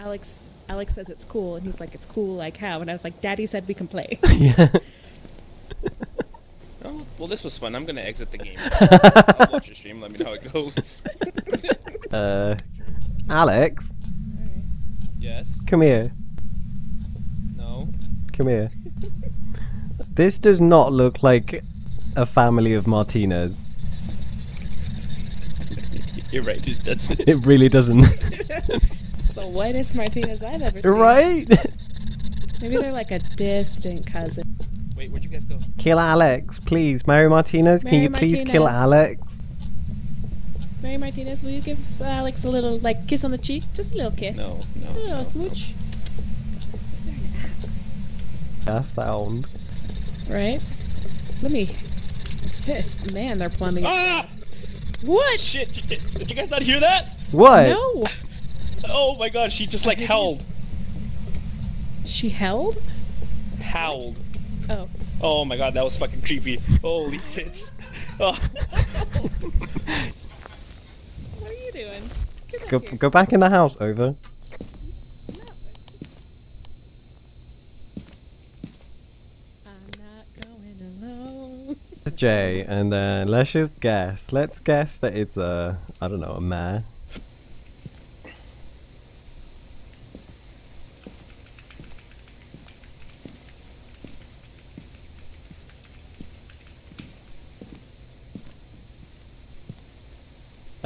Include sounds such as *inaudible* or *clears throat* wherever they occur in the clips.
Alex Alex says it's cool, and he's like, "It's cool, like how?" And I was like, "Daddy said we can play." yeah. *laughs* Oh, well, this was fun. I'm gonna exit the game. *laughs* I'll watch your stream. Let me know how it goes. *laughs* Uh, Alex, yes. come here. No. Come here. This does not look like a family of Martinez. You're right. It doesn't. It really doesn't. It's the whitest Martinez I've ever seen. right? *laughs* Maybe they're like a distant cousin. Wait, where'd you guys go? Kill Alex, please. Mary Martinez, can Mary you please kill Alex? Mary Martinez, will you give Alex a little like kiss on the cheek? Just a little kiss. No, no. A little no, smooch. Is there an axe? That sound. Right? Let me. Piss. Man, they're plumbing. Ah! What? Shit! Did you guys not hear that? What? No. Oh my god, she just like howled. She held? Howled. Oh. Oh my god, that was fucking creepy. Holy tits. *laughs* Oh. What are you doing? Get Go, back here. go back in the house, over. No, just- I'm not going alone. It's Jay, and then let's just guess. Let's guess that it's a, I don't know, a mare.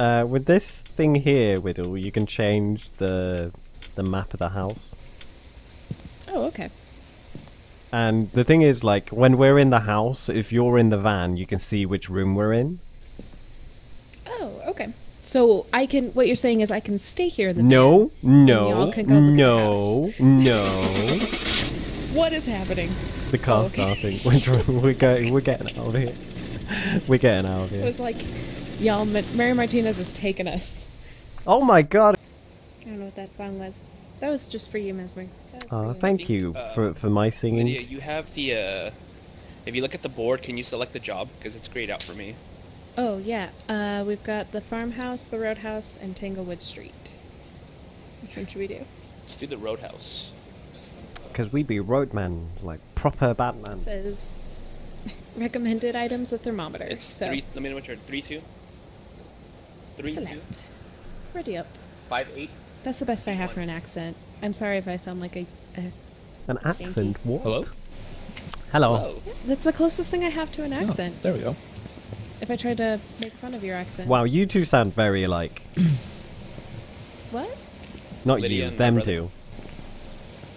Uh, with this thing here, Whittle, you can change the the map of the house. Oh, okay. And the thing is, like, when we're in the house, if you're in the van, you can see which room we're in. Oh, okay. So I can. What you're saying is I can stay here. In the No, no, can go look at the no, no. *laughs* What is happening? The car Oh, okay. starting. *laughs* We're, we're going. We're getting out of here. *laughs* We're getting out of here. It was like, y'all. Ma- Mary Martinez has taken us. Oh my god! I don't know what that song was. That was just for you, Mesmer. That was for Oh, thank think, you uh, for for my singing. Lydia, you have the, uh... If you look at the board, can you select the job? Because it's grayed out for me. Oh yeah. Uh, we've got the farmhouse, the roadhouse, and Tanglewood Street. Which one should we do? Let's do the roadhouse. Because we be roadmen, like proper Batman. It says *laughs* recommended items: a thermometer. It's so three... Let me know what you're... Three, two? Three, two? select. Ready up. Five, eight? That's the best I have for an accent. I'm sorry if I sound like a. a An accent? What? Hello? Hello. Hello. that's the closest thing I have to an Oh, accent. there we go. If I tried to make fun of your accent. Wow, you two sound very alike. *clears throat* What? Not Lydia you, and them brother. two.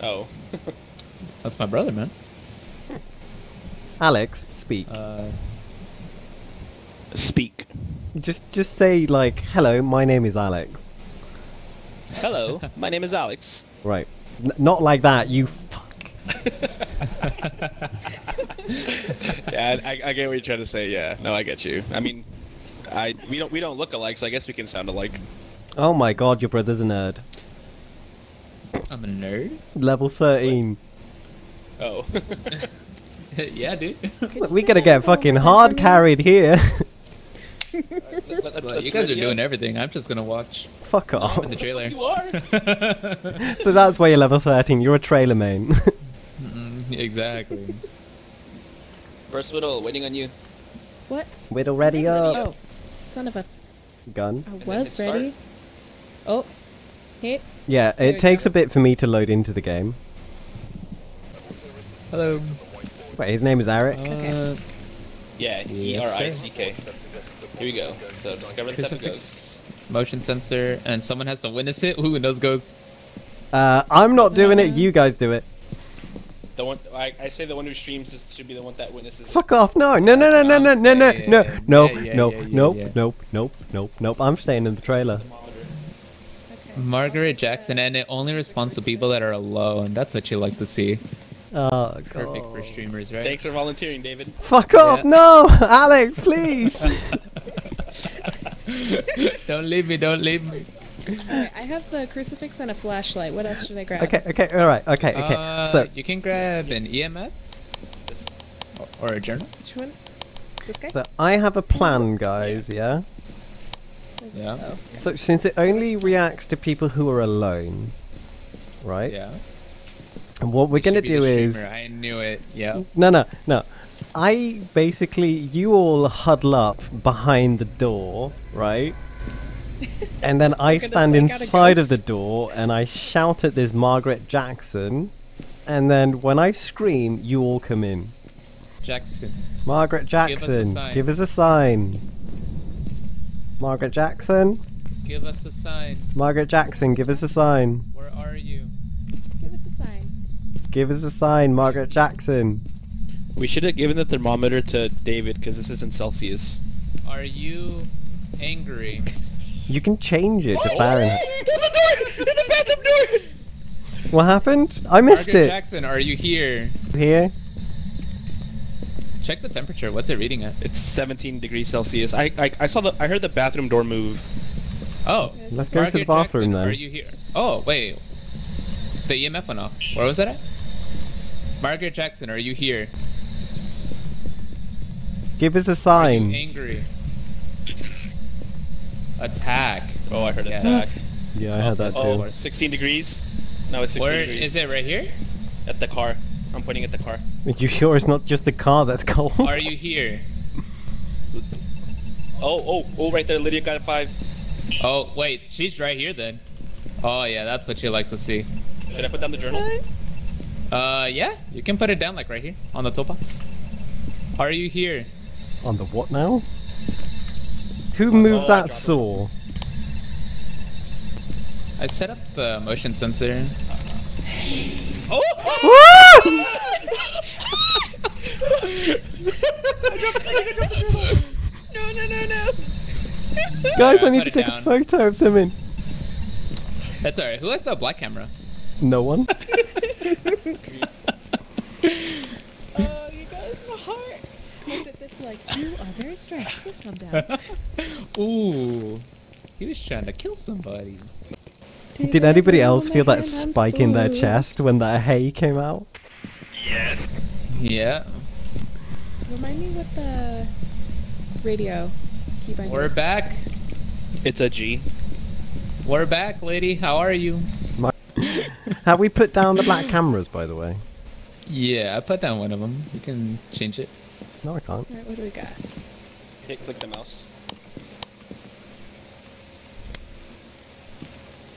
Oh. *laughs* That's my brother, man. Alex, speak. Uh, Speak. Just just say like, "Hello, my name is Alex." Hello, my name is Alex. Right. N- not like that, you fuck. *laughs* yeah, I, I get what you're trying to say. Yeah, no, I get you. I mean, I we don't we don't look alike, so I guess we can sound alike. Oh my god, your brother's a nerd. I'm a nerd. Level 13. Oh. *laughs* *laughs* yeah, dude. We say gotta get fucking hard carried here. Well, you guys are doing everything. I'm just gonna watch Fuck off. the trailer. You are. *laughs* so that's why you're level 13. You're a trailer main. *laughs* Mm, exactly. First Whittle, waiting on you. What? We're already up. Oh, son of a. Gun. I was hit start. ready. Oh. Hit. Yeah, There it takes go. a bit for me to load into the game. Hello. Wait, his name is Eric. Uh, Yeah, E Yes, R I sir. C K. Here we go. So discover the type of ghost. motion sensor, and someone has to witness it. Who knows goes? Uh, I'm not doing it. You guys do it. The one I, I say the one who streams this should be the one that witnesses. Fuck off! No, no, no, no, no, no, I'm no, no, saying. no, no, Yeah, yeah, no, yeah, yeah, nope, yeah. nope, nope, nope, nope. I'm staying in the trailer. Okay. Margaret Jackson, and it only responds to people that are alone. That's what you like to see. Oh Perfect for god. streamers, right? Thanks for volunteering, David. Fuck off! Yeah. No, *laughs* Alex, please. *laughs* *laughs* don't leave me. Don't leave me. Alright, I have the crucifix and a flashlight. What else should I grab? okay, okay, all right, okay, okay. Uh, so you can grab an EMF or, or a journal. Which one? This guy? So I have a plan, guys. Yeah. This- Yeah. oh, So since it only reacts to people who are alone, right? Yeah. And what we're You gonna should be the do is I knew it. Yeah. no, no, no. I basically you all huddle up behind the door, right? *laughs* and then I stand psych out a inside of the door and I shout at this Margaret Jackson, and then when I scream, you all come in. Jackson. Margaret us a Jackson, sign. give us a sign. Margaret Jackson, Give us a sign. Margaret Jackson, give us a sign. Where are you? Give us a sign. Give us a sign, Margaret Jackson. We should have given the thermometer to David because this isn't Celsius. Are you angry? You can change it to Fahrenheit. In the door! In the bathroom door! What happened? I missed Margaret it. Jackson, are you here? Here. Check the temperature. What's it reading at? It's 17 degrees Celsius. I, I I saw the I heard the bathroom door move. Oh. Let's go to the bathroom Jackson, then. Are you here? Oh, wait. The EMF went off. Where was that at? Margaret Jackson, are you here? Give us a Are you sign. angry? Attack. Oh, I heard Yes. attack. Yeah, I heard that Oh, too. 16 degrees. No, it's 16 Where degrees. is it? Right here? At the car. I'm pointing at the car. Are you sure it's not just the car that's cold? Are you here? *laughs* Oh, oh, oh, right there. Lydia got a five. Oh, wait. She's right here then. Oh, yeah. That's what you like to see. Did I put down the journal? Uh, yeah. You can put it down like right here on the toolbox. Are you here? On the what now? Who moved oh, I that it. saw? I set up the motion sensor. *gasps* Oh! *laughs* No, no, no, no. Guys, I need to it take a photo of something. That's alright. Who has the black camera? No one. *laughs* *laughs* Oh, you guys, my heart. Look at It's like, you are very stressed. Please calm down. *laughs* Ooh. He was trying to kill somebody. Did anybody else feel that spike in their chest when that hay came out? Yes. Yeah. Remind me what the radio keybind We're is. back. It's a G. We're back, lady. How are you? *laughs* Have we put down the black cameras, by the way? Yeah, I put down one of them. You can change it. No, I can't. Alright, what do we got? Hit click the mouse.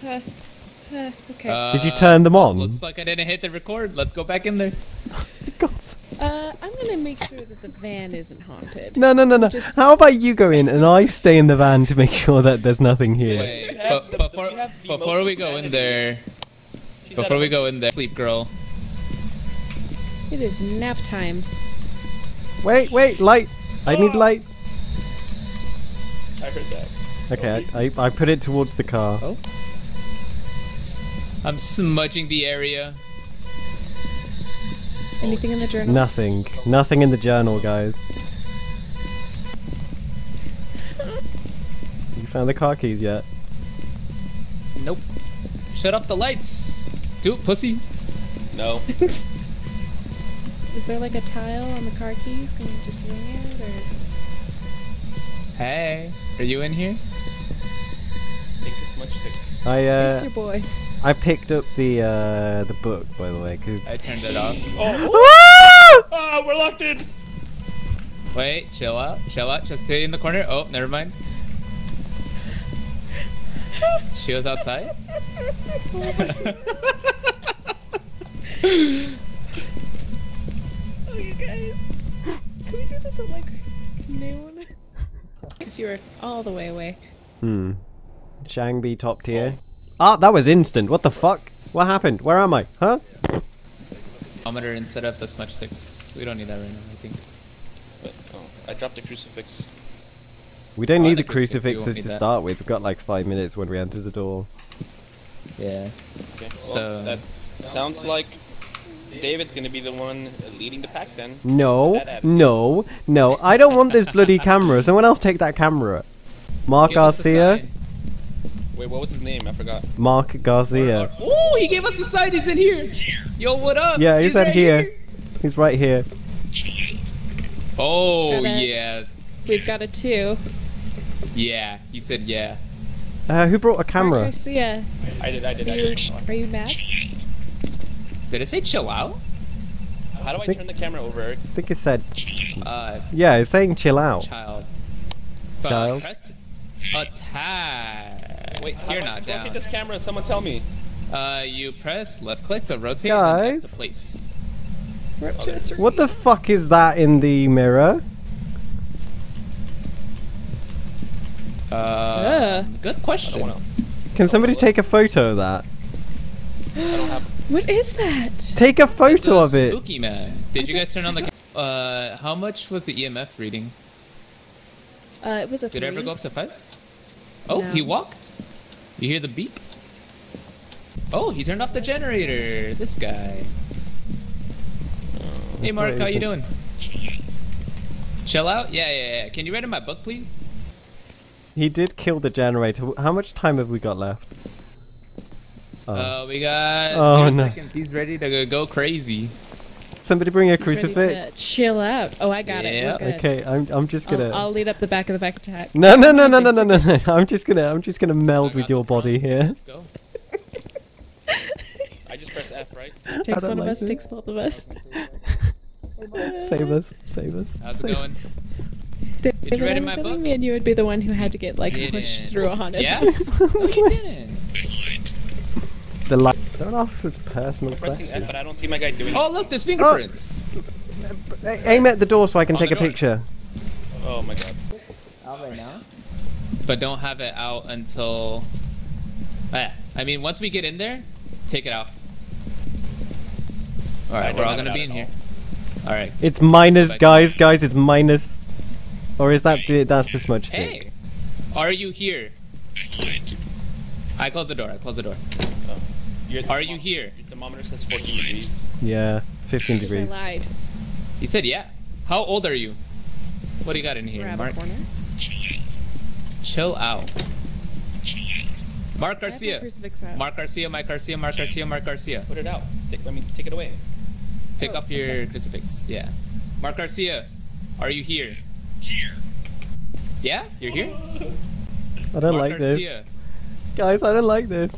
Uh, uh, okay. Did you turn them on? Looks like I didn't hit the record. Let's go back in there. *laughs* God's- Uh, I'm gonna make sure that the van isn't haunted. No, no, no, no. Just- How about you go in and I stay in the van to make sure that there's nothing here? Wait, have but the- before the before we go in there, before we go in there, sleep girl. It is nap time. Wait, wait, light. I need oh. light. I heard that. Okay, I, I, I put it towards the car. Oh. I'm smudging the area. Anything in the journal? Nothing. Nothing in the journal, guys. You found the car keys yet? Nope. Shut off the lights. Do it, pussy. No. *laughs* Is there like a tile on the car keys? Can you just ring it or? Hey, are you in here? Take this much pick. I Where's uh your boy? I picked up the uh the book by the way because I turned it off. Oh, ah, we're locked in. Wait, chill out, chill out. Just stay in the corner. Oh, never mind. She was outside. *laughs* Oh, *laughs* Can we at like noon? Because you were all the way away. hmm. Shangbi top tier. Ah, that was instant. What the fuck? What happened? Where am I? Huh? Thermometer instead of the smudge sticks. We don't need that right now. I think. But, oh, I dropped the crucifix. We don't Oh, need the the crucifix, we won't crucifixes need to that. start with. We've got like five minutes when we enter the door. Yeah. Okay. Well, So- that sounds like David's gonna be the one leading the pack then. No, no, no. I don't want this bloody camera. Someone else take that camera. Mark Give us a Garcia. Wait, what was his name? I forgot. Mark Garcia. Oh, he gave us a sign. He's in here. Yo, what up? Yeah, he said right here. He's right here. Oh Got it. yeah, We've got a two. yeah. He said yeah. Uh, who brought a Mark camera? Garcia, I did. I did. I you, did. are you mad? Did it say chill out? How do I Think- turn the camera over? I think it said. Uh, Yeah, it's saying chill out. child. Child. Uh, press attack. Wait, how you're do I not locate down. this camera? Someone tell me. Uh, you press left click to rotate and then Guys? to place. What the fuck is that in the mirror? Uh, yeah. good question. Wanna. Can somebody take a photo of that? I don't have. What is that? Take a It's photo a of it. Spooky man. Did you guys turn on the? Uh, how much was the EMF reading? Uh, it was a Did it ever go up to five? Oh, No. he walked. You hear the beep? Oh, he turned off the generator. This guy. Hey, Mark, how you doing? Chill out? Yeah, yeah, yeah. Can you read in my book, please? He did kill the generator. How much time have we got left? Oh. Uh, we got Oh, zero no. seconds. He's ready to go, go crazy. Somebody bring a He's ready to crucifix. chill out. Oh, I got it. Yeah. We're good. Okay, I'm I'm just gonna. I'll lead up the back of the back attack. No, no, no, no, no, no, no, no. *laughs* I'm just gonna I'm just gonna meld with your the front. body here. Let's go. *laughs* I just press F, right? Takes don't one of us, this. takes both of us. *laughs* Save us, save us. How's it save going? us. David, you read I in my book? Me and you would be the one who had to get like pushed Didn't. through on it. Yeah? no, you didn't. The light. Don't ask us personal I'm pressing questions. F, but I don't see my guy doing Oh, look, there's fingerprints. A- Aim at the door so I can On take a picture. Oh my god. Out right now. But don't have it out until. Ah, I mean, once we get in there, take it out. All I right, don't we're all gonna be at in here. all. All right. It's minus, guys, guys. It's minus. Or is that the that's the smudge stick? Hey, are you here? I close the door. I close the door. Your Are you here? Your thermometer says 14 degrees. Yeah, 15 Because I degrees. lied. He said, "Yeah." How old are you? What do you got in here, Grab Mark? a corner. Chill out. Mark I have my Garcia. Mark Garcia. Mike Garcia. Mark Garcia. Mark Garcia. Put it out. Take, I mean, take it away. Take Oh, off your crucifix. Yeah. Mark Garcia, are you here? Here. Yeah, you're here. *laughs* I don't Mark like this, guys. I don't like this.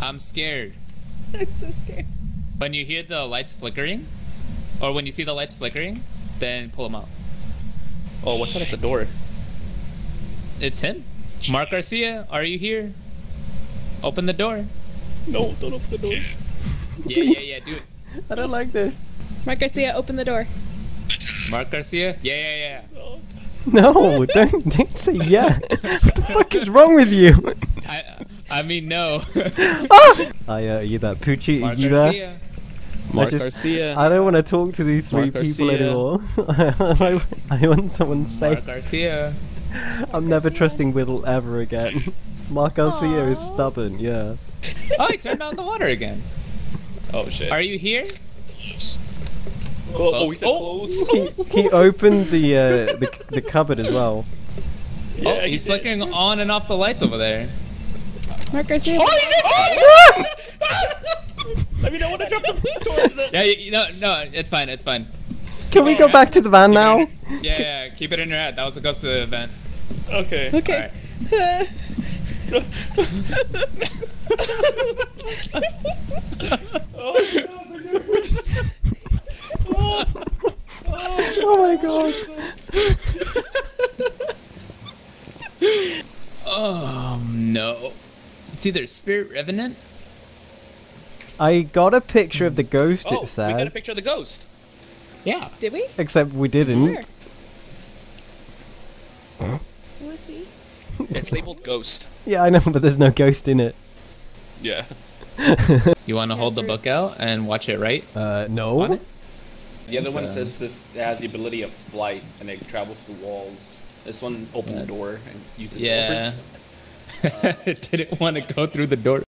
I'm scared. I'm so scared. When you hear the lights flickering, or when you see the lights flickering, then pull them out. Oh, what's that at the door? It's him. Mark Garcia, are you here? Open the door. No, don't open the door. *laughs* Yeah, yeah, yeah. Do it. I don't like this. Mark Garcia, open the door. Mark Garcia. Yeah, yeah, yeah. No. No, don't, don't say yeah. *laughs* what the fuck is wrong with you? I, I mean no. ah! I, uh, you that Poochie? Mark you there? Garcia. Mark I just, Garcia. I don't want to talk to these three Mark people Garcia. anymore. *laughs* I, I want someone safe. Mark Garcia. I'm never trusting Whittle ever again. Mark Garcia is stubborn, yeah. Oh, he turned on the water again. Oh shit. Are you here? Oh, oh, Close. he Oh. close. He, he opened the, uh, the the cupboard as well. Yeah, oh, he's did. flickering on and off the lights over there. Mark Garcia. Oh, he did! Oh, Let me know when I drop the toward the. Yeah, you, you know, no, it's fine, it's fine. Can we go back to the van now? *laughs* Yeah, yeah, keep it in your head. That was a ghost of the event. Okay. Okay. *laughs* oh, *laughs* Oh my god. Oh no. It's either Spirit Revenant. I got a picture of the ghost, oh, it we got a picture of the ghost. Yeah. Did we? Except we didn't. Where? Let's see. It's labeled ghost. Yeah, I know, but there's no ghost in it. Yeah. *laughs* You want to hold the book out and watch it right? Uh, on no. it? The other one says this it has the ability of flight and it travels through walls. This one opened the door and uses Yeah. doors. *laughs* Didn't want to go through the door.